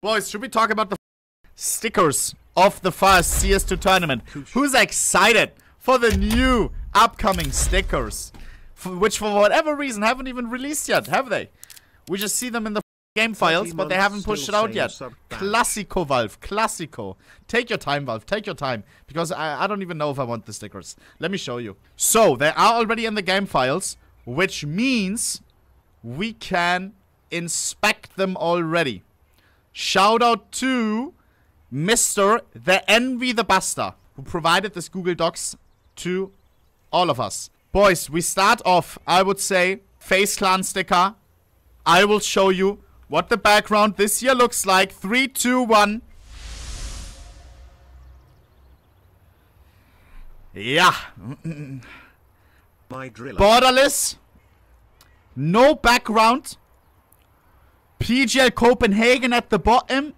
Boys, should we talk about the stickers of the first CS2 tournament? Who's excited for the new upcoming stickers? For, which for whatever reason haven't even released yet, have they? We just see them in the game files, but they haven't pushed it out yet. Classico, Valve. Classico. Take your time, Valve. Take your time. Because I, I don't even know if I want the stickers. Let me show you. So, they are already in the game files, which means we can inspect them already. Shout out to Mr. The Envy the Buster, who provided this Google Docs to all of us. Boys, we start off, I would say, FaZe Clan sticker. I will show you what the background this year looks like. Three, two, one. Yeah. My driller. Borderless. No background. PGL Copenhagen at the bottom.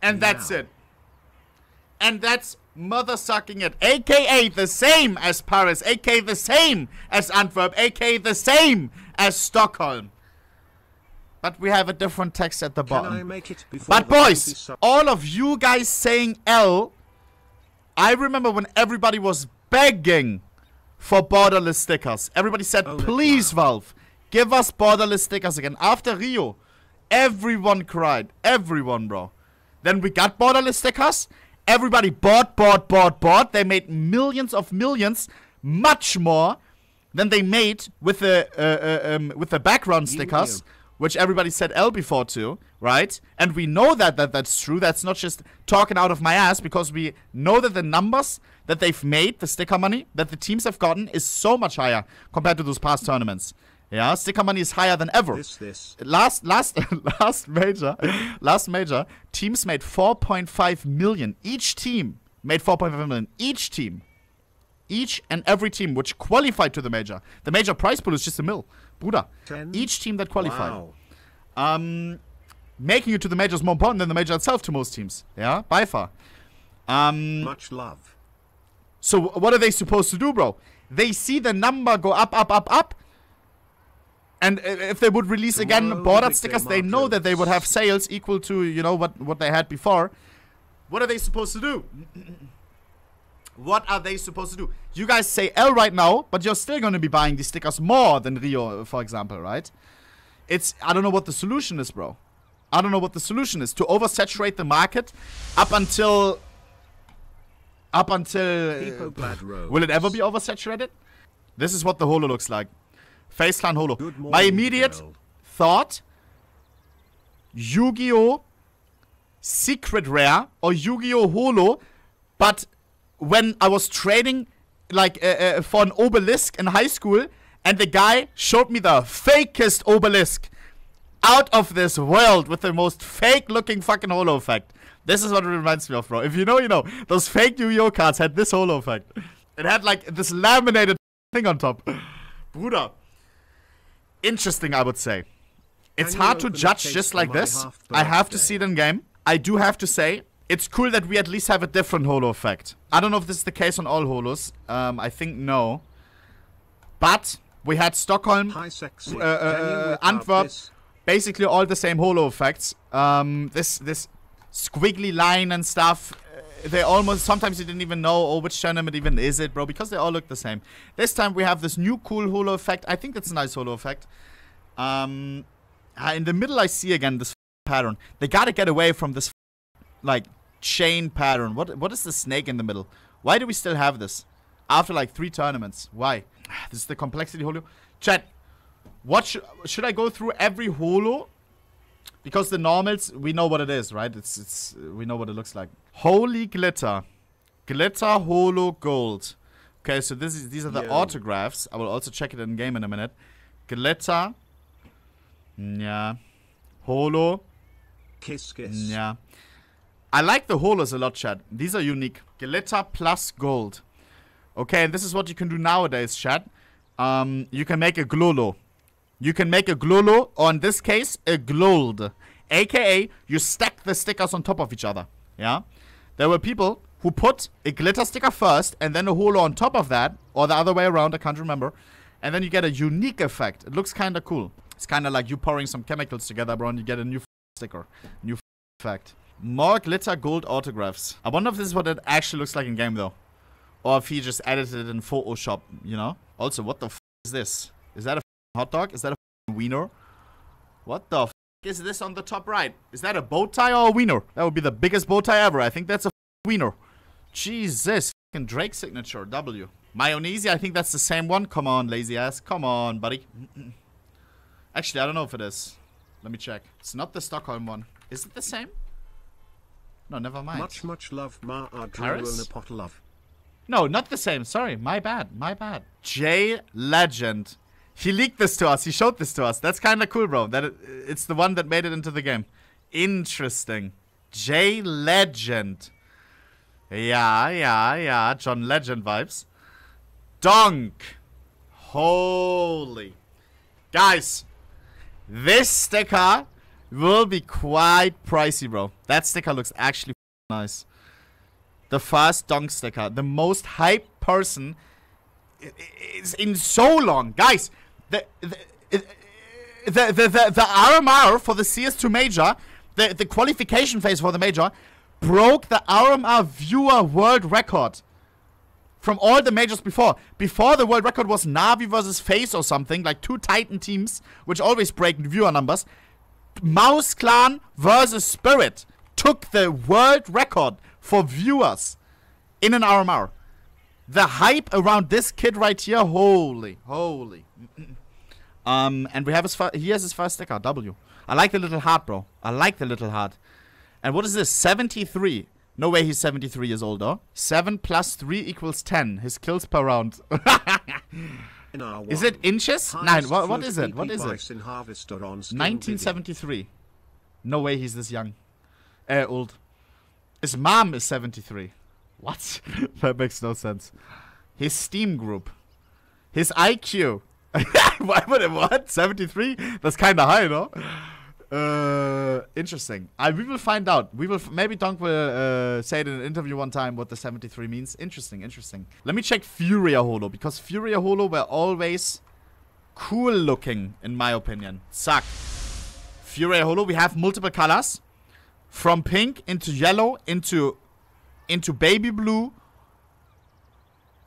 And that's it. And that's mother sucking it. AKA the same as Paris. AKA the same as Antwerp. AKA the same as Stockholm. But we have a different text at the bottom. I make it before But boys, all of you guys saying L, I remember when everybody was begging for borderless stickers. Everybody said, oh, it please, now." Valve, give us borderless stickers again. After Rio, everyone cried. Everyone, bro. Then we got borderless stickers. Everybody bought, bought, bought, bought. They made millions of millions, much more than they made with the uh, uh, um, with the background stickers, which everybody said L before too, right? And we know that, that that's true. That's not just talking out of my ass because we know that the numbers that they've made, the sticker money that the teams have gotten, is so much higher compared to those past tournaments. Yeah, sticker money is higher than ever This, this. last last last major last major teams made 4.5 million each team made 4.5 million each team each and every team which qualified to the major the major prize pool is just a mil Bruder. Ten? each team that qualified Wow. um making it to the major is more important than the major itself to most teams yeah by far um Much love. so what are they supposed to do, bro? They see the number go up, up, up, up. And if they would release again Tomorrow, bordered stickers, they know that they would have sales equal to, you know, what, what they had before. What are they supposed to do? what are they supposed to do? You guys say L right now, but you're still going to be buying these stickers more than Rio, for example, right? It's, I don't know what the solution is, bro. I don't know what the solution is. To oversaturate the market up until... Up until... Uh, Will it ever be oversaturated? This is what the holo looks like. FaZe Clan holo. Good My immediate girl. thought Yu-Gi-Oh! Secret Rare or Yu-Gi-Oh! Holo, but when I was trading like uh, uh, for an obelisk in high school, and the guy showed me the fakest obelisk out of this world with the most fake-looking fucking holo effect. This is what it reminds me of, bro. If you know, you know. Those fake Yu-Gi-Oh cards had this holo effect. It had like this laminated thing on top. Bruder. Interesting, I would say. It's hard to judge just like this. I have to see it in game. I do have to say, it's cool that we at least have a different holo effect. I don't know if this is the case on all holos. Um, I think no. But we had Stockholm, uh, uh, Antwerp, basically all the same holo effects. Um, this this squiggly line and stuff. They almost sometimes you didn't even know oh which tournament even is it, bro, because they all look the same. This time we have this new cool holo effect. I think that's a nice holo effect. Um, uh, in the middle I see again this pattern. They gotta get away from this like chain pattern. What what is the snake in the middle? Why do we still have this after like three tournaments? Why? This is the complexity holo. Chat. What should should I go through every holo? Because the normals, we know what it is, right? It's it's we know what it looks like. Holy glitter, glitter holo gold. Okay, so this is these are the Yo. autographs. I will also check it in game in a minute. Glitter. Yeah. Holo. Kiss, kiss. Yeah. I like the holos a lot, chat. These are unique. Glitter plus gold. Okay, and this is what you can do nowadays, chat. Um, you can make a glolo. You can make a glolo, or in this case, a glold. AKA, you stack the stickers on top of each other. Yeah? There were people who put a glitter sticker first, and then a holo on top of that, or the other way around, I can't remember. And then you get a unique effect. It looks kind of cool. It's kind of like you pouring some chemicals together, bro, and you get a new sticker. New effect. More glitter gold autographs. I wonder if this is what it actually looks like in game though. Or if he just edited it in Photoshop, you know? Also, what the is this? Is that a hot dog? Is that a wiener? What the f is this on the top right? Is that a bow tie or a wiener? That would be the biggest bow tie ever. I think that's a wiener. Jesus. Fucking Drake signature. W. Mayonnaise, I think that's the same one. Come on, lazy ass. Come on, buddy. Actually, I don't know if it is. Let me check. It's not the Stockholm one. Is it the same? No, never mind. Much, much love, Ma a pot of love. No, not the same. Sorry, my bad. My bad. J Legend. He leaked this to us. He showed this to us. That's kind of cool, bro. That it, it's the one that made it into the game. Interesting. J Legend. Yeah, yeah, yeah. John Legend vibes. Donk. Holy. Guys, this sticker will be quite pricey, bro. That sticker looks actually nice. The first donk sticker. The most hyped person is in so long. Guys, the the the the, the, the RMR for the CS2 major, the, the qualification phase for the major, broke the RMR viewer world record from all the majors before. Before the world record was Navi versus FaZe or something, like two Titan teams, which always break viewer numbers. Mouse Clan versus Spirit took the world record for viewers in an RMR. The hype around this kid right here, holy, holy. Um, and we have his he has his first sticker, W. I like the little heart, bro. I like the little heart. And what is this? 73. No way he's 73 years old, though. 7 plus 3 equals 10. His kills per round. is it inches? Nine. What, what is it? What is it? 1973. No way he's this young. Uh, old. His mom is 73. What? that makes no sense. His Steam group. His IQ. Why would it what? 73? That's kind of high, no? Uh, interesting. I we will find out. We will maybe Donk will uh, say it in an interview one time what the 73 means. Interesting, interesting. Let me check Furia Holo because Furia Holo were always cool looking in my opinion. Suck. Furia Holo. We have multiple colors from pink into yellow into into baby blue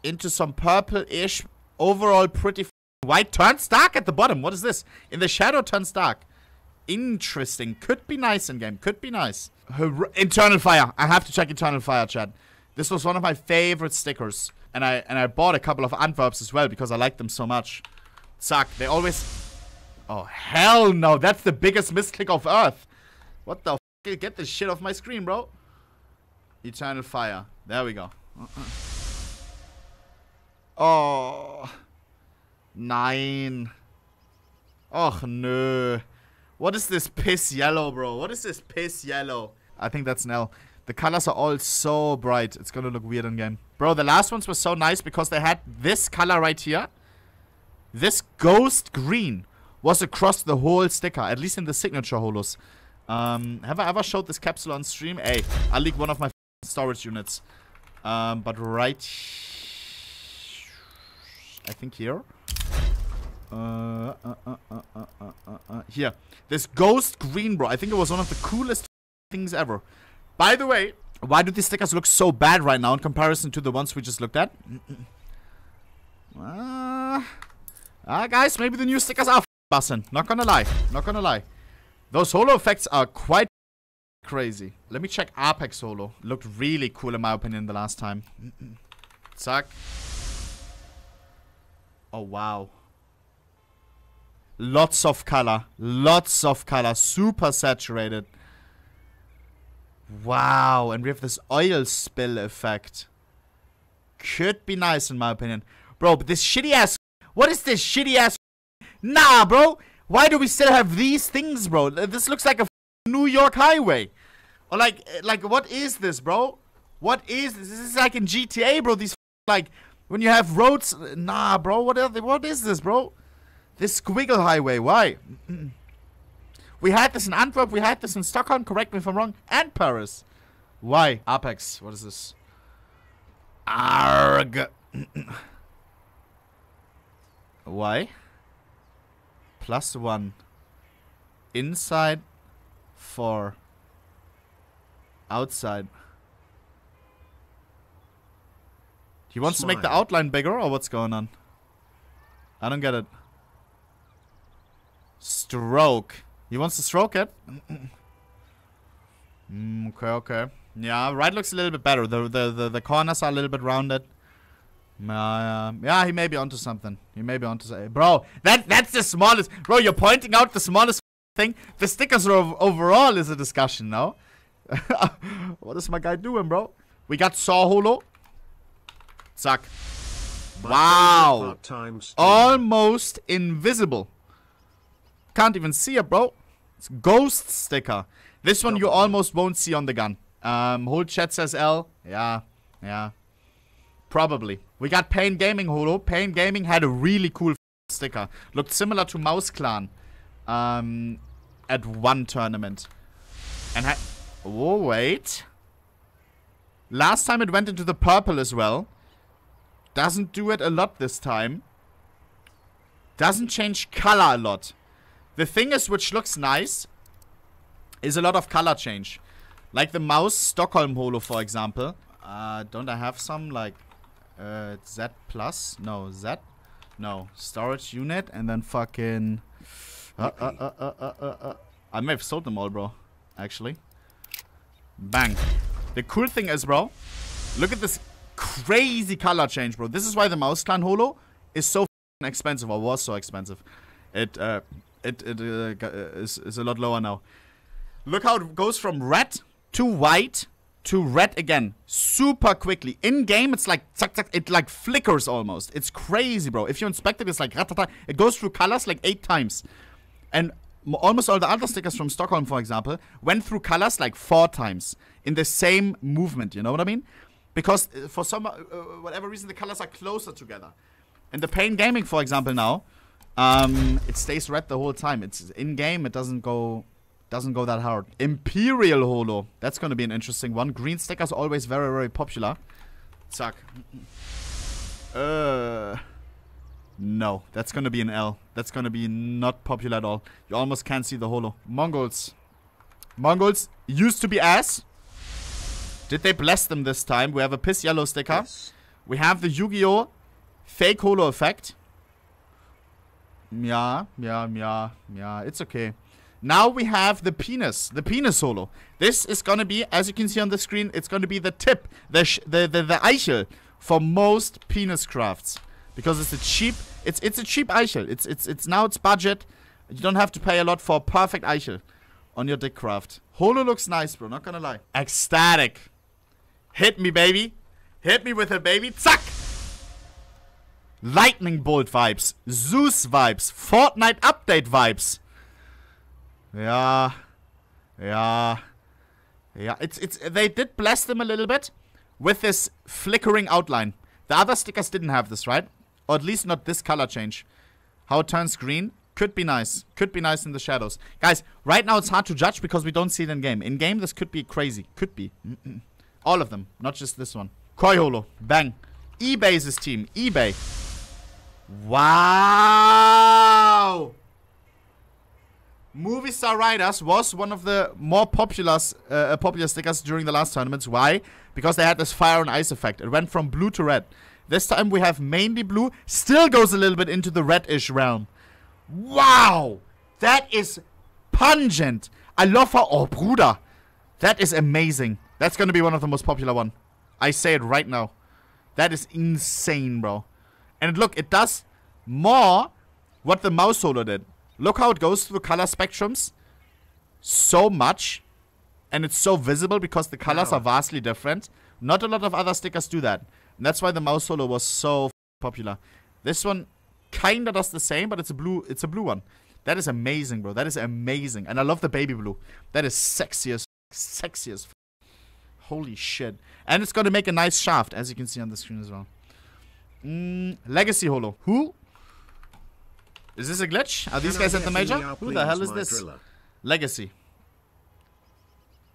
into some purple-ish. Overall, pretty white. Turns dark at the bottom. What is this? In the shadow, turns dark. Interesting. Could be nice in game. Could be nice. Her Eternal Fire. I have to check Eternal Fire, Chad. This was one of my favorite stickers. And I and I bought a couple of Antwerps as well because I like them so much. Suck. They always... Oh, hell no. That's the biggest misclick of Earth. What the f***? Get this shit off my screen, bro. Eternal Fire. There we go. Uh -uh. Oh. Nine. Och, nö. What is this piss yellow, bro? What is this piss yellow? I think that's an L. The colors are all so bright. It's gonna look weird in game. Bro, the last ones were so nice because they had this color right here. This ghost green was across the whole sticker, at least in the signature holos. Um, have I ever showed this capsule on stream? Hey, I leak one of my storage units. Um, but right... I think here. Uh uh uh, here. This ghost green, bro. I think it was one of the coolest things ever. By the way, why do these stickers look so bad right now in comparison to the ones we just looked at? Uh, uh, guys, maybe the new stickers are bussin'. Not gonna lie. Not gonna lie. Those holo effects are quite crazy. Let me check Apeks solo. Looked really cool in my opinion the last time. Zack. Oh, wow. Lots of color. Lots of color. Super saturated. Wow. And we have this oil spill effect. Could be nice in my opinion. Bro, but this shitty ass... What is this shitty ass... Nah, bro. Why do we still have these things, bro? This looks like a New York highway. Or like, eh, like what is this, bro? What is this? This is like in GTA, bro. These like when you have roads. Eh, nah, bro. What? Are they, what is this, bro? This squiggle highway, why? we had this in Antwerp, we had this in Stockholm, correct me if I'm wrong, and Paris. Why? Apeks, what is this? Arg. why? Plus one. Inside for Outside. He wants to make the outline bigger, or what's going on? I don't get it. Stroke. He wants to stroke it? Mm, okay, okay. Yeah, right looks a little bit better. The the the, the corners are a little bit rounded. Uh, yeah, he may be onto something. He may be onto something. Bro, that that's the smallest. Bro, you're pointing out the smallest thing. The stickers are ov- overall is a discussion now. what is my guy doing, bro? We got Saw Holo. Suck. Wow. Almost invisible. Can't even see it, bro. It's ghost sticker. This one you almost won't see on the gun. Um, whole chat says L. Yeah, yeah. Probably. We got Pain Gaming Holo. Pain Gaming had a really cool f- sticker. Looked similar to Mouse Clan. Um, at one tournament. And had. Oh, wait. Last time it went into the purple as well. Doesn't do it a lot this time. Doesn't change color a lot. The thing is, which looks nice, is a lot of color change. Like the mouse Stockholm Holo, for example. Uh, don't I have some, like, uh, Z plus? No, Z? No, storage unit, and then fucking... Uh, uh, uh, uh, uh, uh, uh. I may have sold them all, bro. Actually. Bang. The cool thing is, bro, look at this crazy color change, bro. This is why the Mouse Clan Holo is so expensive, or was so expensive. It, uh, it, it uh, uh, is, is a lot lower now. Look how it goes from red to white to red again. Super quickly. In game, it's like, it like flickers almost. It's crazy, bro. If you inspect it, it's like, ratata. It goes through colors like eight times. And almost all the other stickers from Stockholm, for example, went through colors like four times in the same movement. You know what I mean? Because uh, for some, uh, uh, whatever reason, the colors are closer together. And the Pain Gaming, for example, now, um, it stays red the whole time. It's in game. It doesn't go, doesn't go that hard. Imperial Holo. That's going to be an interesting one. Green stickers always very, very popular. Zack. Uh. No, that's gonna be an L. That's gonna be not popular at all. You almost can't see the holo. Mongols. Mongols used to be ass. Did they bless them this time? We have a piss yellow sticker. Yes. We have the Yu-Gi-Oh! fake holo effect. Yeah, yeah, yeah, yeah. It's okay. Now we have the penis, the penis holo. This is gonna be, as you can see on the screen, it's gonna be the tip, the the, the the Eichel for most penis crafts because it's a cheap. It's it's a cheap Eichel. It's it's it's now it's budget. You don't have to pay a lot for a perfect Eichel on your dick craft. Holo looks nice, bro. Not gonna lie. Ecstatic. Hit me, baby. Hit me with it, baby. Zack. Lightning Bolt vibes, Zeus vibes, Fortnite Update vibes. Yeah, yeah, yeah. It's it's they did bless them a little bit with this flickering outline. The other stickers didn't have this, right? Or at least not this color change. How it turns green could be nice. Could be nice in the shadows, guys. Right now it's hard to judge because we don't see it in game. In game, this could be crazy. Could be. All of them, not just this one. Koi Holo, bang. Ibai's team. eBay. Wow! Movistar Riders was one of the more popular, uh, uh, popular stickers during the last tournaments. Why? Because they had this fire and ice effect. It went from blue to red. This time we have mainly blue. Still goes a little bit into the reddish realm. Wow! That is pungent. I love her. Oh, Bruder. That is amazing. That's going to be one of the most popular one. I say it right now. That is insane, bro. And look, it does more what the mouse holo did. Look how it goes through color spectrums so much. And it's so visible because the colors Wow. are vastly different. Not a lot of other stickers do that. And that's why the mouse holo was so popular. This one kinda does the same, but it's a blue it's a blue one. That is amazing, bro. That is amazing. And I love the baby blue. That is sexy as sexy as Holy shit. And it's gonna make a nice shaft, as you can see on the screen as well. Mm, Legacy Holo. Who? Is this a glitch? Are these guys at the major? Who the hell is this? Legacy.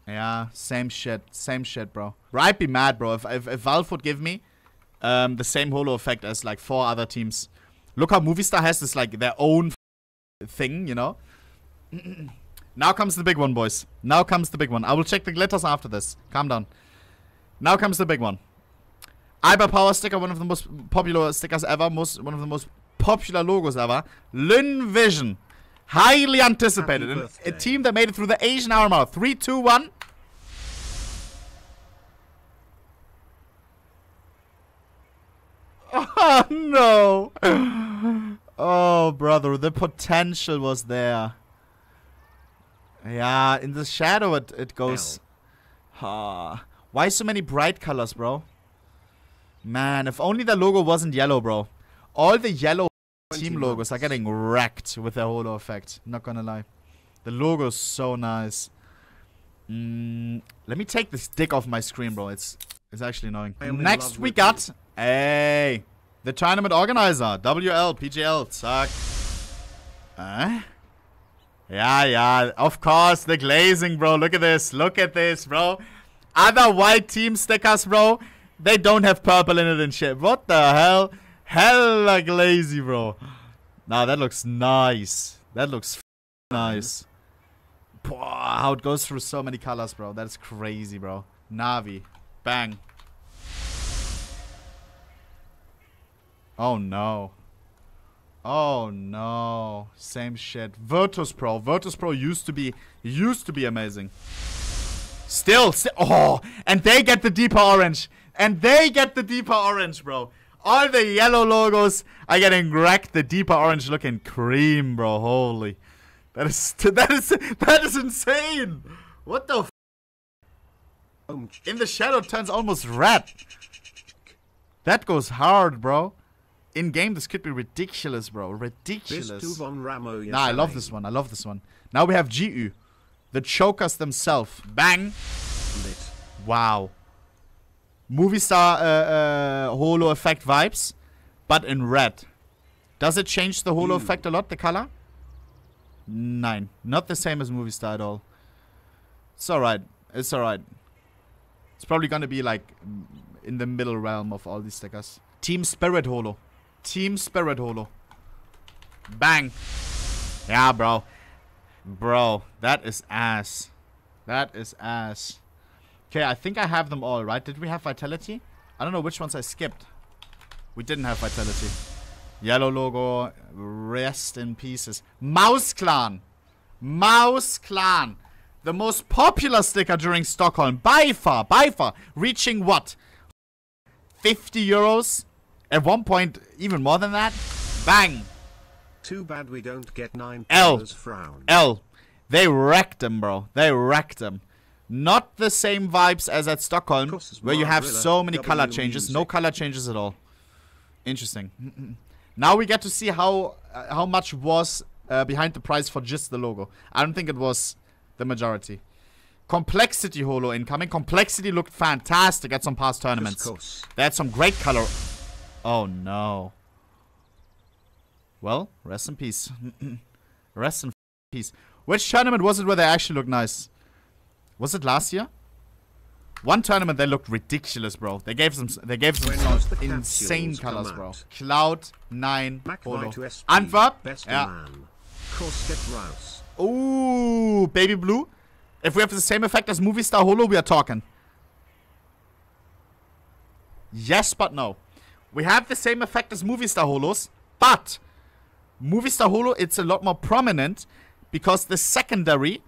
Yeah, same shit. Same shit, bro. Bro, I'd be mad, bro, if, if, if Valve would give me um, the same holo effect as like four other teams. Look how Movistar has this like their own thing, you know? Now comes the big one, boys. Now comes the big one. I will check the glitters after this. Calm down. Now comes the big one. Iber Power sticker, one of the most popular stickers ever, most one of the most popular logos ever. Lynn Vision. Highly anticipated. A team that made it through the Asian RMR. Three, two, one. Oh no. Oh brother, the potential was there. Yeah, in the shadow it, it goes. Ah, why so many bright colors, bro? Man, if only the logo wasn't yellow, bro. All the yellow 20 team logos are getting wrecked with the holo effect. Not gonna lie. The logo's so nice. Mm, let me take this dick off my screen, bro. It's it's actually annoying. I am in Next we got hey the tournament organizer WL PGL. Suck. Huh? Yeah, yeah. Of course, the glazing, bro. Look at this. Look at this, bro. Other white team stickers, bro. They don't have purple in it and shit. What the hell? Hella glazy, bro. Nah, that looks nice. That looks nice. Pwah, how it goes through so many colors, bro. That is crazy, bro. Navi. Bang. Oh, no. Oh no, same shit. Virtus Pro, Virtus Pro used to be used to be amazing. Still, sti- oh, and they get the deeper orange, and they get the deeper orange, bro. All the yellow logos are getting wrecked. The deeper orange looking cream, bro. Holy, that is that is that is insane. What the? F- In the shadow, turns almost red. That goes hard, bro. In game, this could be ridiculous, bro. Ridiculous. Nah, I love this one. I love this one. Now we have GU. The chokers themselves. Bang. Wow. Movistar uh, uh, holo effect vibes, but in red. Does it change the holo Hmm. effect a lot, the color? Nine. Not the same as Movistar at all. It's alright. It's alright. It's probably gonna be like in the middle realm of all these stickers. Team Spirit Holo. Team Spirit Holo. Bang. Yeah, bro. Bro, that is ass. That is ass. Okay, I think I have them all, right? Did we have Vitality? I don't know which ones I skipped. We didn't have Vitality. Yellow logo. Rest in pieces. Mouse Clan. Mouse Clan. The most popular sticker during Stockholm. By far. By far. Reaching what? 50 euros? At one point, even more than that? Bang. Too bad we don't get nine L. frown. L. They wrecked them, bro. They wrecked them. Not the same vibes as at Stockholm, where you have so many color changes. No color changes at all. Interesting. now we get to see how uh, how much was uh, behind the price for just the logo. I don't think it was the majority. Complexity holo incoming. Complexity looked fantastic at some past tournaments. They had some great color. Oh no. Well, rest in peace. rest in peace. Which tournament was it where they actually looked nice? Was it last year? One tournament they looked ridiculous, bro. They gave some they gave some insane colors, bro. Cloud 9 holo. McVie to SP. Antwerp? Best Yeah. man. Korsket Rouse. Ooh, baby blue. If we have the same effect as Movistar Holo, we are talking. Yes, but no. We have the same effect as Movistar Holos, but Movistar Holo, it's a lot more prominent because the secondary,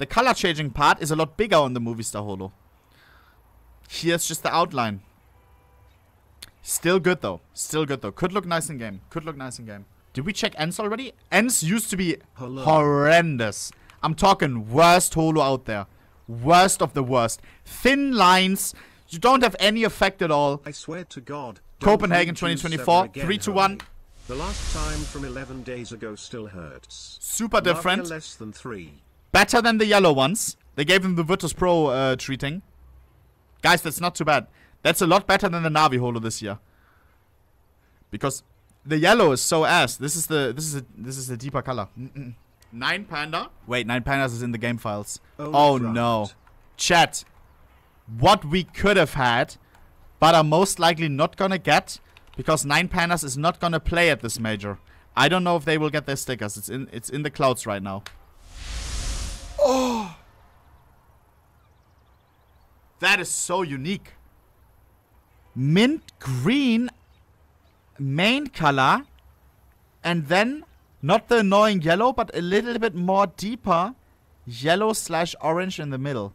the color changing part, is a lot bigger on the Movistar Holo. Here's just the outline. Still good though. Still good though. Could look nice in game. Could look nice in game. Did we check ENCE already? ENCE used to be Hello. horrendous. I'm talking worst holo out there. Worst of the worst. Thin lines. You don't have any effect at all. I swear to God. Copenhagen 2024, again, three to one. The last time from 11 days ago still hurts. Super different. less than three. Better than the yellow ones. They gave them the Virtus Pro uh, treating. Guys, that's not too bad. That's a lot better than the Navi holo this year. Because the yellow is so ass. This is the this is a, this is a deeper color. Mm-mm. Nine panda. Wait, nine pandas is in the game files. Oh, Oh no, chat. What we could have had, but are most likely not gonna get, because nine pandas is not gonna play at this major. I don't know if they will get their stickers. It's in it's in the clouds right now. Oh. That is so unique. Mint green main color. And then not the annoying yellow, but a little bit more deeper yellow slash orange in the middle.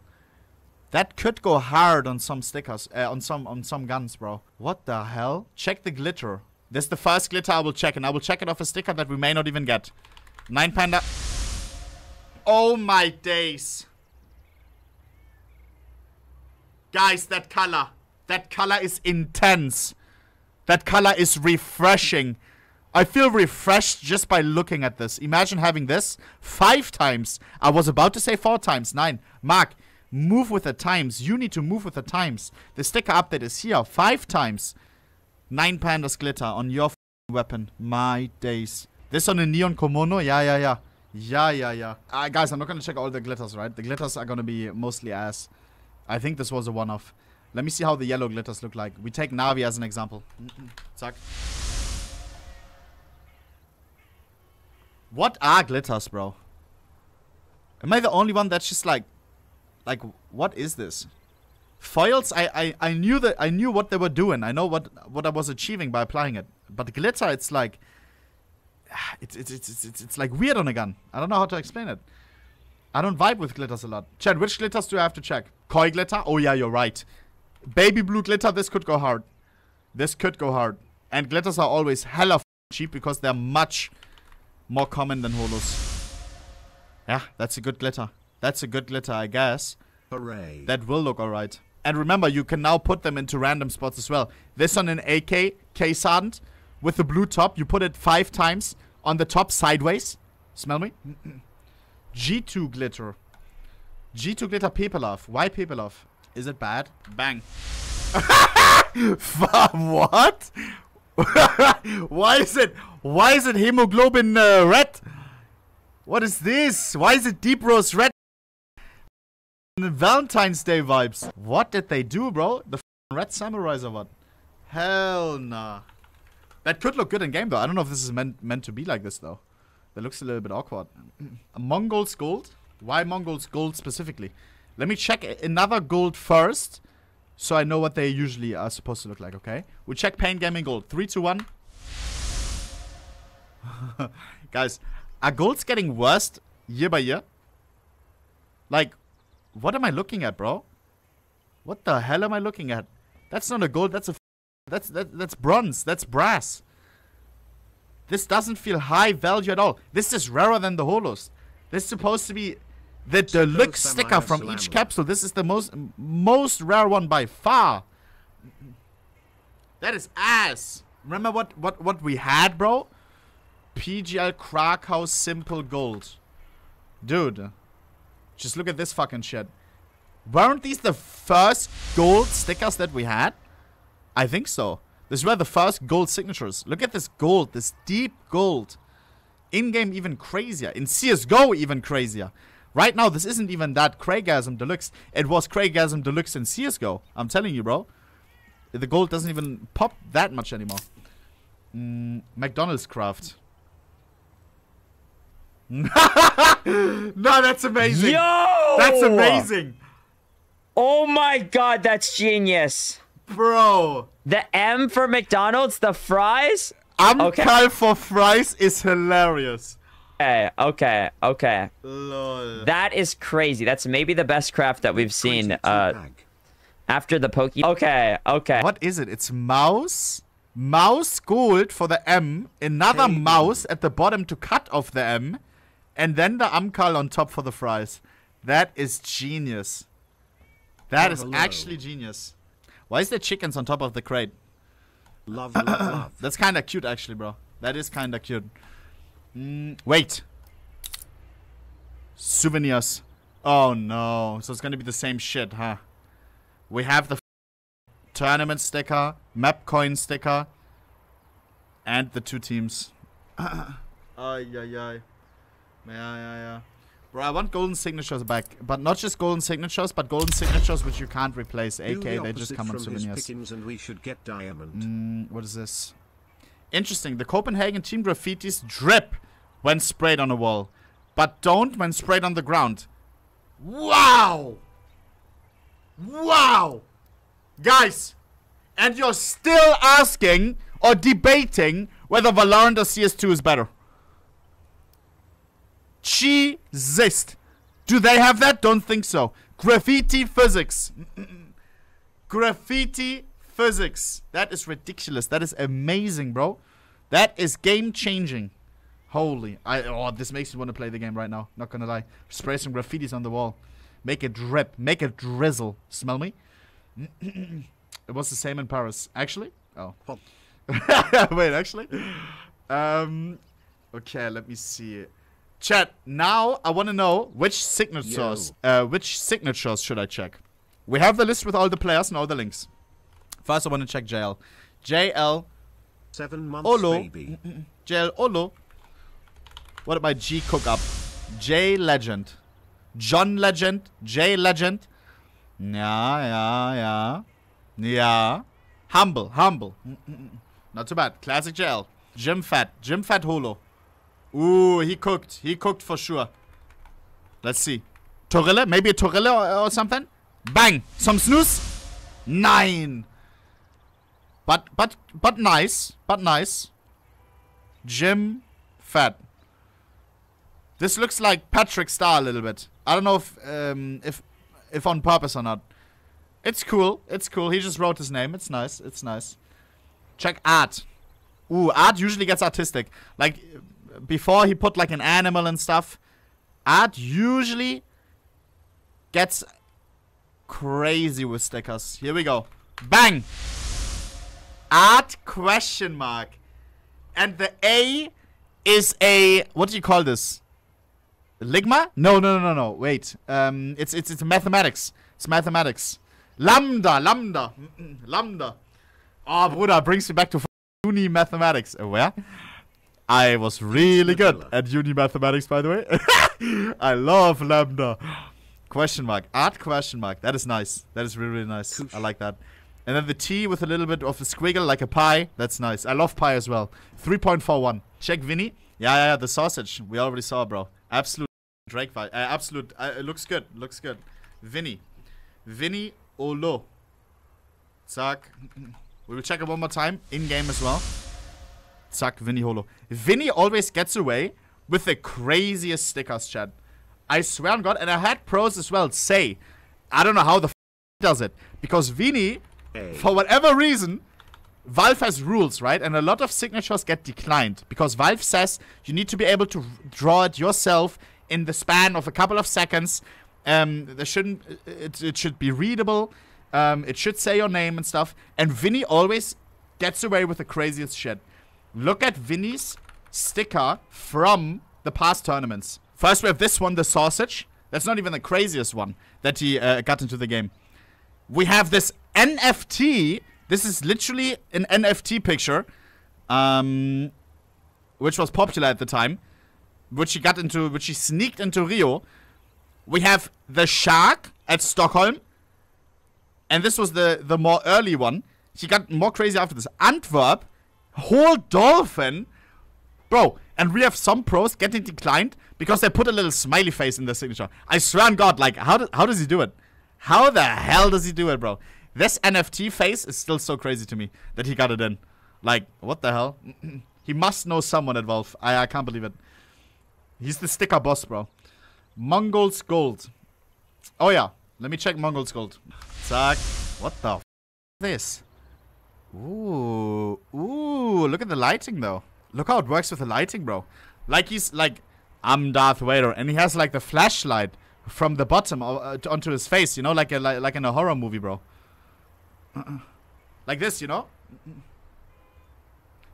That could go hard on some stickers, uh, on some on some guns, bro. What the hell? Check the glitter. This is the first glitter I will check, and I will check it off a sticker that we may not even get. Nine Panda. Oh my days. Guys, that color. That color is intense. That color is refreshing. I feel refreshed just by looking at this. Imagine having this five times. I was about to say four times. Nine. Mark, move with the times. You need to move with the times. The sticker update is here. Five times. Nine pandas glitter on your weapon. My days. This on a neon kimono? Yeah, yeah, yeah. Yeah, yeah, yeah. Uh, guys, I'm not going to check all the glitters, right? The glitters are going to be mostly ass. I think this was a one-off. Let me see how the yellow glitters look like. We take Navi as an example. Zack. What are glitters, bro? Am I the only one that's just like... Like, what is this? Foils, I, I, I knew that I knew what they were doing. I know what what I was achieving by applying it. But glitter, it's like... It's, it's, it's, it's, it's like weird on a gun. I don't know how to explain it. I don't vibe with glitters a lot. Chad, which glitters do I have to check? Koi glitter? Oh yeah, you're right. Baby blue glitter, this could go hard. This could go hard. And glitters are always hella cheap because they're much more common than holos. Yeah, that's a good glitter. That's a good glitter, I guess. Hooray. That will look alright. And remember, you can now put them into random spots as well. This on an AK, case hardened, with the blue top. You put it five times on the top sideways. Smell me? G2 glitter. G2 glitter people love. Why people love? Is it bad? Bang. what? why is it? Why is it hemoglobin uh, red? What is this? Why is it deep rose red? Valentine's Day vibes. What did they do, bro? The red samurais or what? Hell nah. That could look good in game though. I don't know if this is meant meant to be like this though. That looks a little bit awkward. a Mongol's gold? Why Mongol's gold specifically? Let me check another gold first. So I know what they usually are supposed to look like, okay? We check Pain Gaming Gold. Three, two, one. Guys, are golds getting worse year by year? Like, what am I looking at, bro? What the hell am I looking at? That's not a gold, that's a... That's, that, that's bronze, that's brass. This doesn't feel high value at all. This is rarer than the holos. This is supposed to be the deluxe sticker from each capsule. This is the most most rare one by far. That is ass. Remember what what what we had, bro? PGL Krakow Simple Gold. Dude. Just look at this fucking shit. Weren't these the first gold stickers that we had? I think so. These were the first gold signatures. Look at this gold, this deep gold. In-game even crazier. In CSGO even crazier. Right now, this isn't even that Craigasm Deluxe. It was Craigasm Deluxe in CSGO. I'm telling you, bro. The gold doesn't even pop that much anymore. Mm, McDonald's craft. no, that's amazing. Yo! That's amazing. Oh my god, that's genius. Bro. The M for McDonald's, the fries? Amkal Okay. for fries is hilarious. Okay, okay, okay. Lol. That is crazy. That's maybe the best craft that we've seen uh, after the Poke. Okay, okay. What is it? It's mouse. Mouse gold for the M. Another Hey. mouse at the bottom to cut off the M. And then the Amkal on top for the fries. That is genius. That Oh, is hello. actually genius. Why is there chickens on top of the crate? Love, love, love. That's kind of cute, actually, bro. That is kind of cute. Mm, wait. Souvenirs. Oh, no. So it's going to be the same shit, huh? We have the tournament sticker, map coin sticker, and the two teams. Ay, ay, ay. Yeah, yeah, yeah. Bro, I want golden signatures back. But not just golden signatures, but golden signatures which you can't replace. AK, the they just come on souvenirs. and we should get diamond. Mm, what is this? Interesting. The Copenhagen team graffitis drip when sprayed on a wall, but don't when sprayed on the ground. Wow! Wow! Guys, and you're still asking or debating whether Valorant or CS2 is better. Jesus. Do they have that? Don't think so. Graffiti physics. Graffiti physics. That is ridiculous. That is amazing, bro. That is game changing. Holy. I oh this makes me want to play the game right now. Not gonna lie. Spray some graffitis on the wall. Make it drip. Make it drizzle. Smell me? it was the same in Paris. Actually? Oh. Wait, actually? Um Okay, let me see. Chat, now I want to know which signatures, uh, which signatures should I check? We have the list with all the players and all the links. First, I want to check JL. JL, Seven months, Olo, baby. JL Olo. What about G Cook up? J Legend, John Legend, J Legend. Yeah, yeah, yeah, yeah. Humble, humble. Not too bad. Classic JL. jimpphat, Jim Fat Holo. Ooh, he cooked. He cooked for sure. Let's see. Torille? Maybe a Torille or, or something? Bang! Some snooze? Nine. But, but, but nice. But nice. Jim Fat. This looks like Patrick Star a little bit. I don't know if, um, if, if on purpose or not. It's cool. It's cool. He just wrote his name. It's nice. It's nice. Check art. Ooh, art usually gets artistic. Like, before he put like an animal and stuff, art usually gets crazy with stickers. Here we go. Bang! Art question mark. And the A is a what do you call this? Ligma? No, no, no, no, no. Wait. Um it's it's it's mathematics. It's mathematics. Lambda, lambda. Lambda. Oh, Bruder, brings me back to uni mathematics. Where? I was really good at uni mathematics, by the way. I love lambda. Question mark. Art question mark. That is nice. That is really, really nice. I like that. And then the T with a little bit of a squiggle, like a pie. That's nice. I love pie as well. 3.41. Check Vinny. Yeah, yeah, yeah. The sausage. We already saw, bro. Absolute Drake vibe. Uh, absolute. Uh, it looks good. Looks good. Vinny. Vinny Olo. Zack. We will check it one more time. In game as well. Zack, Vinny Holo. Vinny always gets away with the craziest stickers, chat. I swear on God, and I had pros as well say, I don't know how the f does it. Because Vinny, Hey. for whatever reason, Valve has rules, right? And a lot of signatures get declined. Because Valve says you need to be able to draw it yourself in the span of a couple of seconds. Um, there shouldn't, it, it should be readable. Um, it should say your name and stuff. And Vinny always gets away with the craziest shit. Look at Vinny's sticker from the past tournaments. First, we have this one, the sausage. That's not even the craziest one that he uh, got into the game. We have this NFT. This is literally an NFT picture, um, which was popular at the time, which he got into, which he sneaked into Rio. We have the shark at Stockholm, and this was the the more early one. He got more crazy after this. Antwerp, whole dolphin, bro. And we have some pros getting declined because they put a little smiley face in their signature. I swear on God, like how do, how does he do it? How the hell does he do it, bro? This NFT face is still so crazy to me that he got it in. Like what the hell? he must know someone at Valve. I I can't believe it. He's the sticker boss, bro. Mongol's gold. Oh yeah, let me check Mongol's gold. Zack. What the f this? Ooh, ooh, look at the lighting though. Look how it works with the lighting, bro. Like he's like, I'm Darth Vader, and he has like the flashlight from the bottom uh, onto his face, you know, like a, like, like in a horror movie, bro. Like this, you know.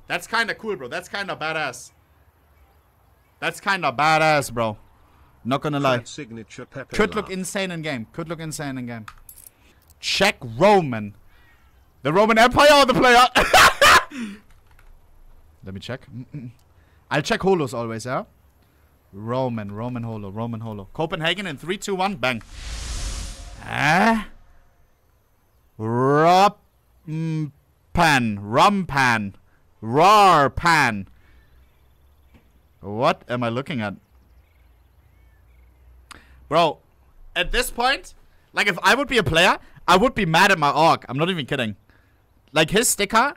That's kind of cool, bro. That's kind of badass. That's kind of badass, bro. Not gonna lie. Could look insane in game. Could look insane in game. Check Roman. The Roman Empire or the player? Let me check. I'll check holos always, yeah? Roman, Roman holo, Roman holo. Copenhagen in 3, 2, 1, bang. Ah? Rob mm, pan, rum pan, rar pan. What am I looking at? Bro, At this point, like if I would be a player, I would be mad at my orc. I'm not even kidding. Like his sticker,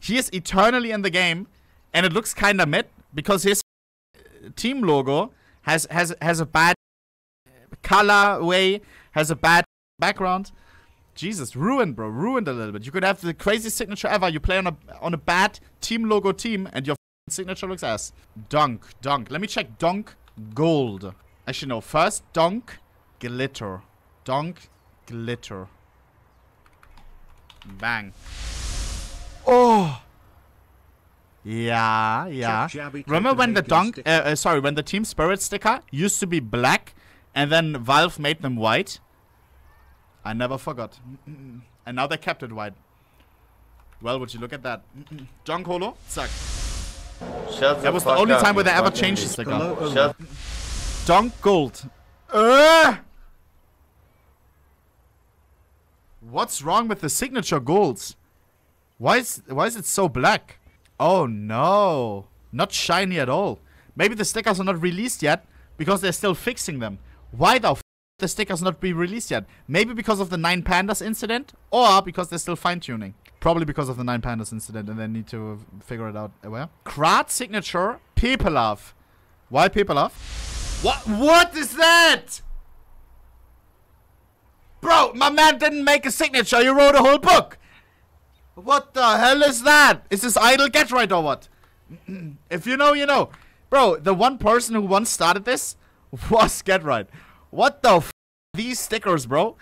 he is eternally in the game, and it looks kind of mid because his team logo has has has a bad color way, has a bad background. Jesus, ruined, bro, ruined a little bit. You could have the craziest signature ever. You play on a on a bad team logo team, and your signature looks ass. Donk, donk. Let me check. Donk gold. Actually, no. First, donk glitter. Donk glitter. Bang. Oh. Yeah, yeah. Remember when the Copenhagen donk, uh, uh, sorry, when the Team Spirit sticker used to be black, and then Valve made them white? I never forgot. and now they kept it white. Well, would you look at that? Donk Holo? Suck. Shut That was the fuck only up, time where they ever changed the bitch. sticker. Below. Shut Donk Gold. Uh! What's wrong with the signature golds? Why is why is it so black? Oh no. Not shiny at all. Maybe the stickers are not released yet because they're still fixing them. Why the f the stickers not be released yet? Maybe because of the Nine Pandas incident or because they're still fine tuning. Probably because of the Nine Pandas incident and they need to figure it out. Uh, Where? Krat signature people love. Why Pepelov? What? What is that? Bro, my man didn't make a signature. You wrote a whole book. What the hell is that? Is this idle GeT_RiGhT or what? if you know, you know. Bro, the one person who once started this was GeT_RiGhT. What the f these stickers, bro?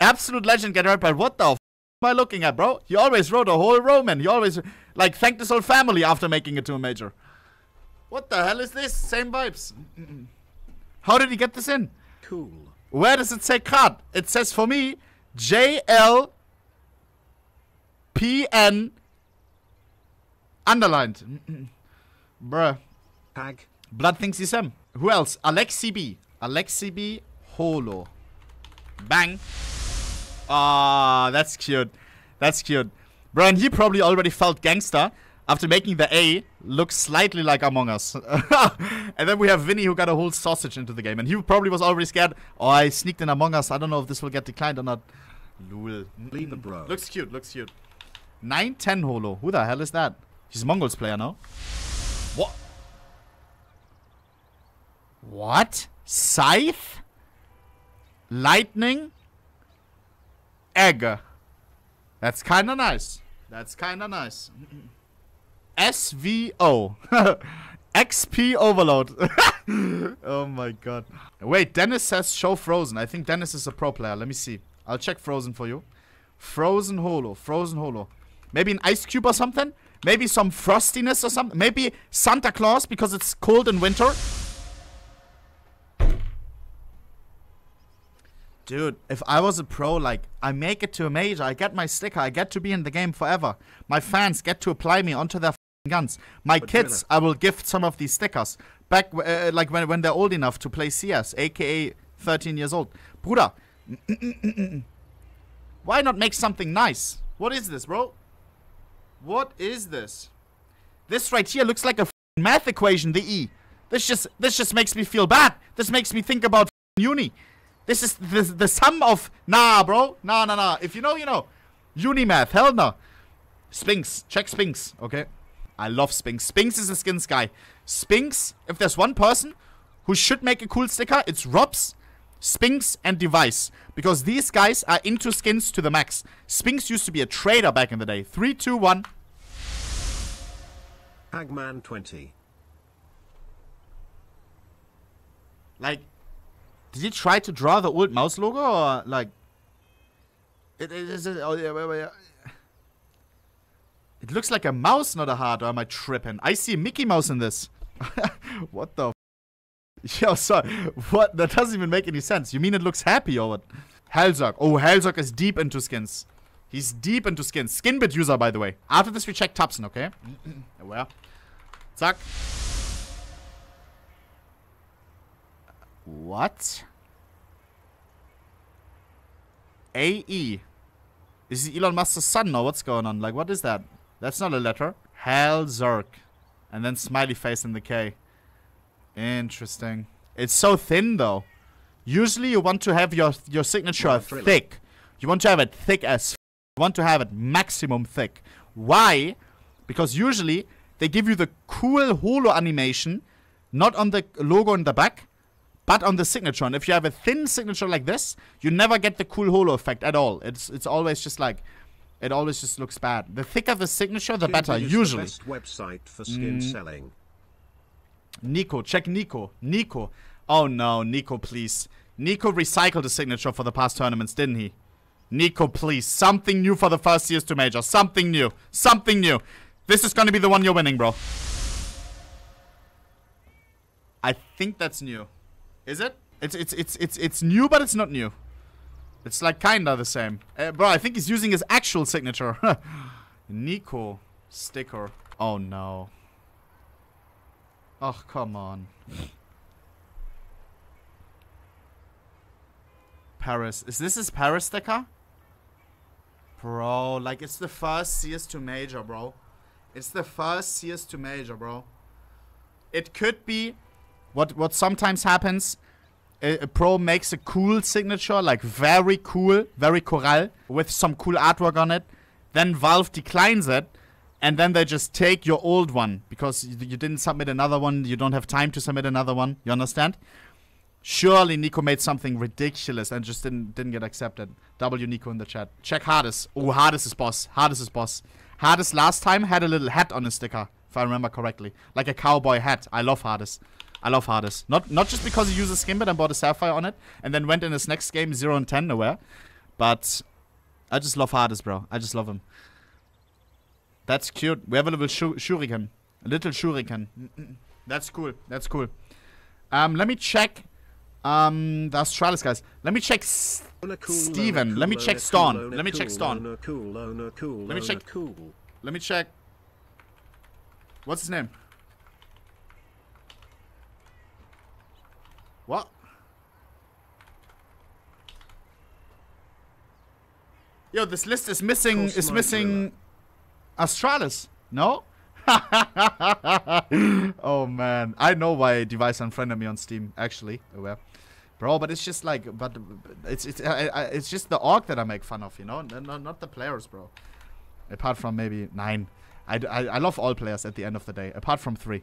Absolute legend GeT_RiGhT, but what the f am I looking at, bro? He always wrote a whole Roman. He always like thanked his whole family after making it to a major. What the hell is this? Same vibes. How did he get this in? Cool. Where does it say cut? It says for me J L P N underlined. Bruh. Hag. Blood thinks he's him. Who else? Alexi B. Alexi B. Holo. Bang. Ah, that's cute. That's cute. Bro, and he probably already felt gangster after making the A look slightly like Among Us. and then we have Vinny who got a whole sausage into the game. And he probably was already scared. Oh, I sneaked in Among Us. I don't know if this will get declined or not. Lul. Leave the bro. Looks cute, looks cute. 910 Holo. Who the hell is that? He's a MongolZ player, no? What? What? Scythe? Lightning? Egg. That's kinda nice. That's kinda nice. SVO. XP Overload. oh my god. Wait, Dennis says show Frozen. I think Dennis is a pro player. Let me see. I'll check Frozen for you. Frozen Holo. Frozen Holo. Maybe an ice cube or something? Maybe some frostiness or something? Maybe Santa Claus because it's cold in winter? Dude, if I was a pro, like, I make it to a major, I get my sticker, I get to be in the game forever. My fans get to apply me onto their guns. My But kids, I will gift some of these stickers. Back, uh, like, when, when they're old enough to play CS, aka 13 years old. Bruder, why not make something nice? What is this, bro? What is this? This right here looks like a math equation, the E. This just, this just makes me feel bad. This makes me think about uni. This is the, the sum of... Nah, bro. Nah, nah, nah. If you know, you know. Uni math. Hell no. Spinx. Check Spinx. Okay. I love Spinx. Spinx is a skins guy. Spinx, if there's one person who should make a cool sticker, it's ropz, Spinx, and Device. Because these guys are into skins to the max. Spinx used to be a trader back in the day. Three, two, one. Hagman 20. Like, did he try to draw the old mouse logo or like? It, it, it, oh, yeah, wait, wait, yeah. It looks like a mouse, not a heart. Or am I tripping? I see Mickey Mouse in this. what the? Yo, sorry. What? That doesn't even make any sense. You mean it looks happy or what? hallzerk. Oh, hallzerk is deep into skins. He's deep into skins. Skin Skinbid user, by the way. After this, we check Tubson, okay? Where? Zack. What? AE. Is he Elon Musk's son or what's going on? Like, what is that? That's not a letter. hallzerk. And then smiley face in the K. Interesting. It's so thin, though. Usually you want to have your your signature thick. You want to have it thick as f- you want to have it maximum thick. Why? Because usually they give you the cool holo animation not on the logo in the back, but on the signature. And if you have a thin signature like this, you never get the cool holo effect at all. It's it's always just like it always just looks bad. The thicker the signature, the better. The Usually. best website for skin mm. selling. NiKo, check NiKo. NiKo. Oh no, NiKo, please. NiKo recycled the signature for the past tournaments, didn't he? NiKo, please. Something new for the first years to major. Something new. Something new. This is gonna be the one you're winning, bro. I think that's new. Is it? It's it's it's it's it's new, but it's not new. It's like kinda the same. Uh, bro, I think he's using his actual signature. NiKo sticker. Oh no. Oh, come on. Paris. Is this his Paris sticker? Bro, like it's the first CS2 major, bro. It's the first CS2 major, bro. It could be what what sometimes happens. A, a pro makes a cool signature, like very cool, very coral, with some cool artwork on it. Then Valve declines it, and then they just take your old one because you, didn't submit another one. You don't have time to submit another one. You understand? Surely NiKo made something ridiculous and just didn't didn't get accepted. W NiKo in the chat. Check Hades. Oh, Hades is boss. Hades is boss. Hades last time had a little hat on his sticker, if I remember correctly, like a cowboy hat. I love Hades. I love Hades. Not not just because he uses Skinbid and bought a Sapphire on it, and then went in his next game 0 and 10 nowhere, but I just love Hades, bro. I just love him. That's cute. We have a little shu- shuriken. A little shuriken. Mm-mm. That's cool. That's cool. Um, let me check. Um, the Astralis guys. Let me check. S- Steven, let me check Stone. Let me check Stone. owner cool, owner cool, Let me check- Let me check. What's his name? What? Yo, this list is missing. Is missing. Astralis. No. oh man, I know why Device unfriended me on Steam. Actually, oh, aware, bro. But it's just like, but it's it's I, I, it's just the org that I make fun of, you know, N- n- not the players, bro. Apart from maybe nine. I, I, I love all players at the end of the day. Apart from three.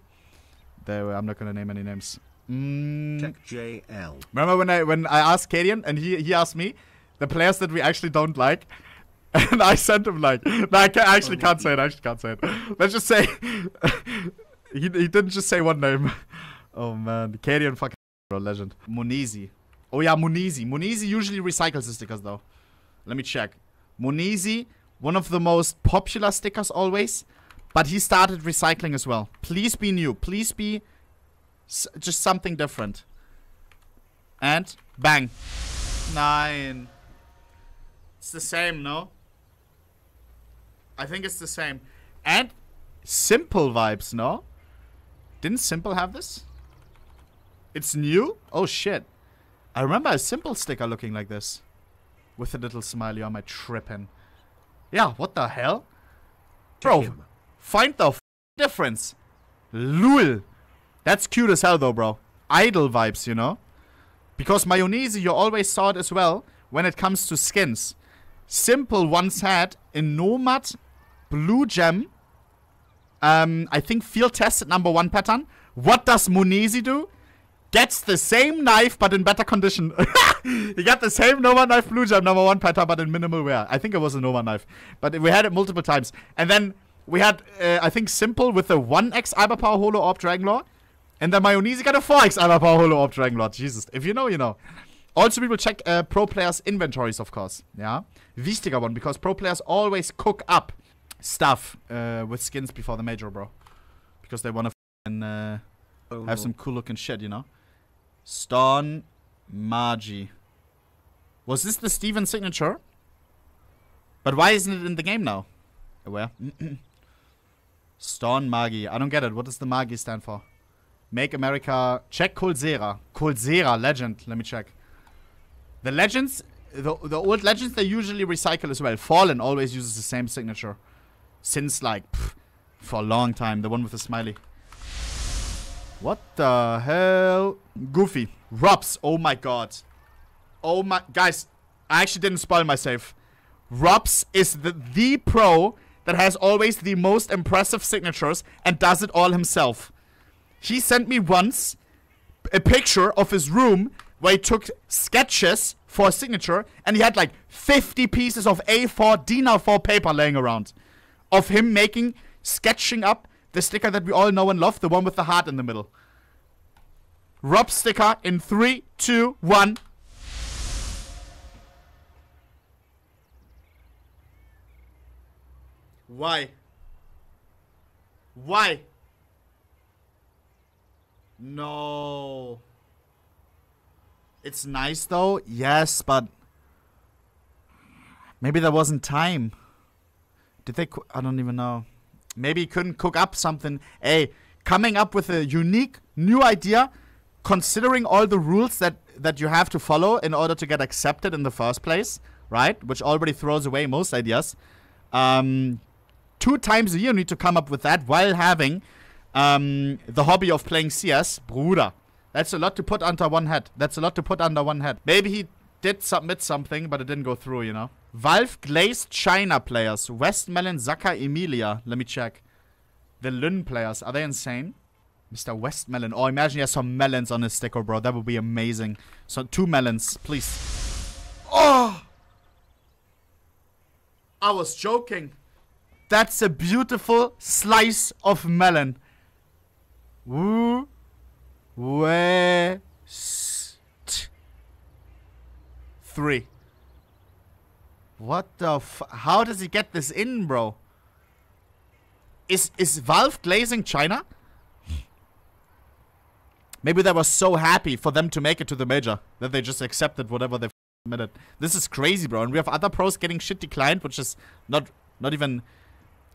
There, I'm not gonna name any names. Mm, Tech JL. remember when I when I asked Kadian and he he asked me the players that we actually don't like, and I sent him like, no, I, can, I actually can't say it. I actually can't say it. Let's just say he he didn't just say one name. Oh man, Kadian fucking bro, legend. Munizi. Oh yeah, m0NESY. m0NESY usually recycles the stickers though. Let me check. m0NESY, one of the most popular stickers always, but he started recycling as well. Please be new. Please be s- just something different. And bang. Nine. It's the same, no? I think it's the same. And simple vibes, no? Didn't s1mple have this? It's new? Oh shit. I remember a s1mple sticker looking like this. With a little smiley on my trippin'. Yeah, what the hell? Bro. Find the difference. Lul. That's cute as hell though, bro. Idol vibes, you know? Because mayonnaise, you always saw it as well when it comes to skins. s1mple once had in Nomad Blue Gem, um, I think field tested number one pattern. What does m0NESY do? Gets the same knife but in better condition. he got the same Nova knife Blue Gem number one pattern but in minimal wear. I think it was a Nova knife, but we had it multiple times. And then we had, uh, I think, s1mple with the 1x iBUYPOWER Holo AWP Dragon Lore. And then Mayonnaise got a 4x iBUYPOWER Holo AWP Dragon Lore. Jesus. If you know, you know. Also, we will check uh, pro players' inventories, of course. Yeah. Wichtiger one, because pro players always cook up stuff uh, with skins before the major, bro. Because they want to uh, Oh, have some cool looking shit, you know? Stone Magi. Was this the Steven signature? But why isn't it in the game now? Where? Stone Magi. I don't get it. What does the Magi stand for? Make America. Check coldzera. coldzera, legend. Let me check. The legends, the, the old legends, they usually recycle as well. Fallen always uses the same signature. Since, like, pff, for a long time. The one with the smiley. What the hell? Goofy. ropz. Oh my god. Oh my, guys, I actually didn't spoil myself. ropz is the, the pro that has always the most impressive signatures and does it all himself. He sent me once a picture of his room where he took sketches for a signature and he had like 50 pieces of A4 DIN A4 paper laying around of him making, sketching up the sticker that we all know and love, the one with the heart in the middle. Rob sticker in three, two, one. Why? Why? No. It's nice though, yes, but maybe there wasn't time. Did they? I don't even know. Maybe he couldn't cook up something. Hey, coming up with a unique new idea, considering all the rules that that you have to follow in order to get accepted in the first place, right? Which already throws away most ideas. Um, two times a year need to come up with that while having um, the hobby of playing CS. Bruder, that's a lot to put under one head. That's a lot to put under one head. Maybe he did submit something, but it didn't go through, you know. Valve glazed China players. Westmelon, z4kr, Emilia. Let me check. The Lynn players. Are they insane? Mr. Westmelon. Oh, imagine he has some melons on his sticker, bro. That would be amazing. So, two melons, please. Oh! I was joking. That's a beautiful slice of melon. Woo. West. Three. What the f- How does he get this in, bro? Is is Valve glazing China? Maybe they were so happy for them to make it to the major that they just accepted whatever they submitted. This is crazy, bro. And we have other pros getting shit declined, which is not not even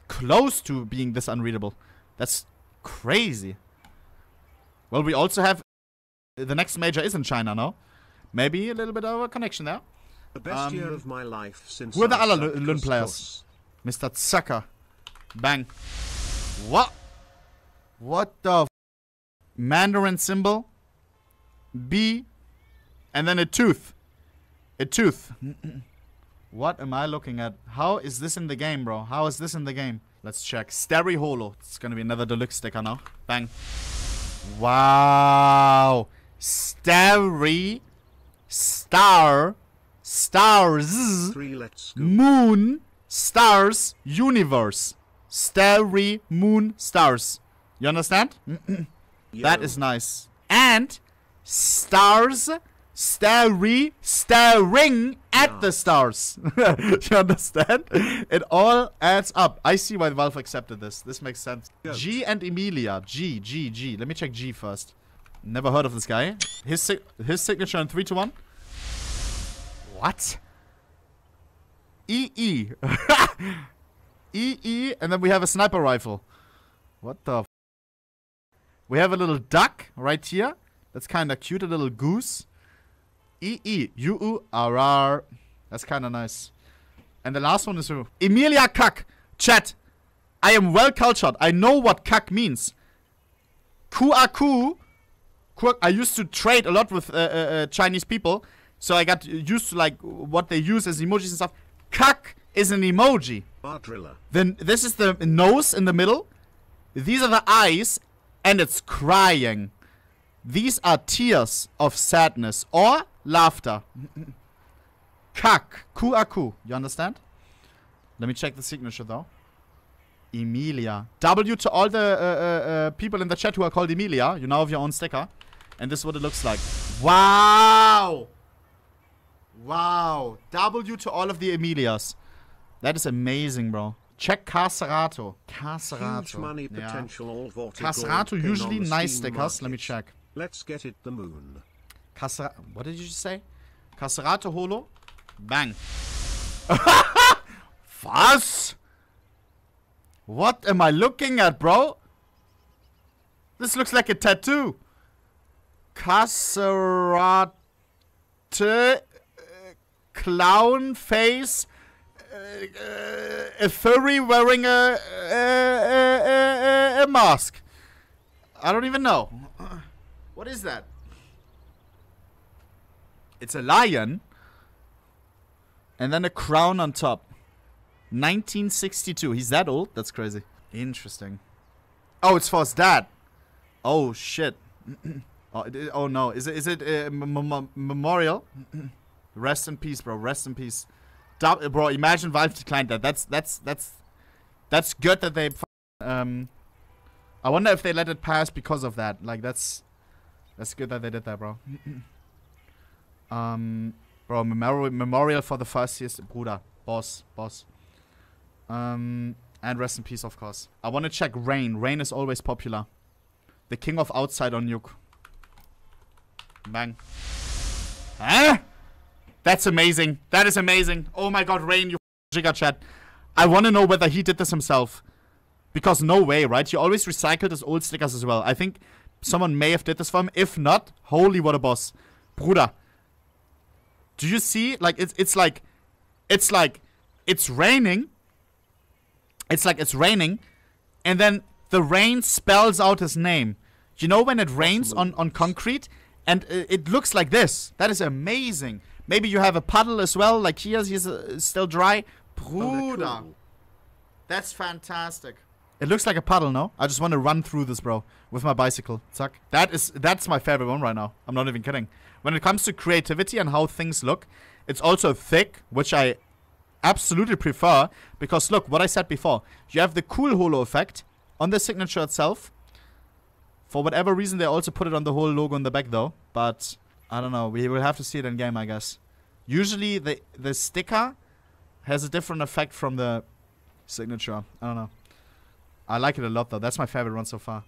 close to being this unreadable. That's crazy. Well, we also have the next major is in China, no? Maybe a little bit of a connection there. The best Um, year of my life since who are the other Lun- players? Mr. Zucker. Bang. What? What the f- Mandarin symbol? B. And then a tooth. A tooth. what am I looking at? How is this in the game, bro? How is this in the game? Let's check. Starry Holo. It's gonna be another deluxe sticker now. Bang. Wow. Starry. Star. Stars. Three let's go. Moon, stars, universe. Starry moon, stars. You understand? that is nice. And stars, starry, staring at the stars. you understand? It all adds up. I see why Valve accepted this. This makes sense. G and Emilia. G, G, G. Let me check G first. Never heard of this guy. His sig- his signature in three to one. What? EE. EE, -E, and then we have a sniper rifle. What the? F- we have a little duck right here. That's kind of cute, a little goose. EE. UU RR. That's kind of nice. And the last one is who? Emilia Kak. Chat. I am well cultured. I know what Kak means. Kuaku. Ku- I used to trade a lot with uh, uh, uh, Chinese people, so I got used to like what they use as emojis and stuff. Kak is an emoji. Bar driller. Then this is the nose in the middle. These are the eyes, and it's crying. These are tears of sadness or laughter. Kak. Kuaku. You understand? Let me check the signature though. Emilia. W to all the uh, uh, uh, people in the chat who are called Emilia. You now have your own sticker. And this is what it looks like. Wow! Wow. W to all of the Emilias. That is amazing, bro. Check Carcerato. Carcerato. Huge money Yeah. potential all Carcerato, usually nice stickers. Let me check. Let's get it the moon. What did you just say? Carcerato Holo. Bang. Was? What am I looking at, bro? This looks like a tattoo. Carcerate. uh, clown face. Uh, uh, a furry wearing a, a, a, a mask. I don't even know. What is that? It's a lion. And then a crown on top. 1962. He's that old? That's crazy. Interesting. Oh, it's for his dad. Oh shit. oh, it- oh no. Is it is it uh, m- m- memorial? Rest in peace, bro. Rest in peace. Dub- bro, imagine Valve declined that. That's that's that's that's good that they um I wonder if they let it pass because of that. Like that's that's good that they did that, bro. um bro, memorial memorial for the first years Bruder. Boss, boss. Um and rest in peace of course. I wanna check Rain. Rain is always popular. The king of outside on nuke. Bang. Huh? That's amazing. That is amazing. Oh my god, Rain, you Giga chat. I want to know whether he did this himself. Because no way, right? He always recycled his old stickers as well. I think someone may have did this for him. If not, holy what a boss. Bruder. Do you see? Like, it's, it's like, it's like, it's raining. It's like it's raining. And then the rain spells out his name. You know when it rains on, on concrete? And uh, it looks like this. That is amazing. Maybe you have a puddle as well, like here's he's uh, still dry. Oh, cool. That's fantastic. It looks like a puddle, no? I just want to run through this, bro, with my bicycle. Zack. That is that's my favorite one right now. I'm not even kidding. When it comes to creativity and how things look, it's also thick, which I absolutely prefer because look, what I said before. You have the cool holo effect on the signature itself. For whatever reason, they also put it on the whole logo in the back, though. But I don't know. We will have to see it in game, I guess. Usually, the the sticker has a different effect from the signature. I don't know. I like it a lot though. That's my favorite one so far.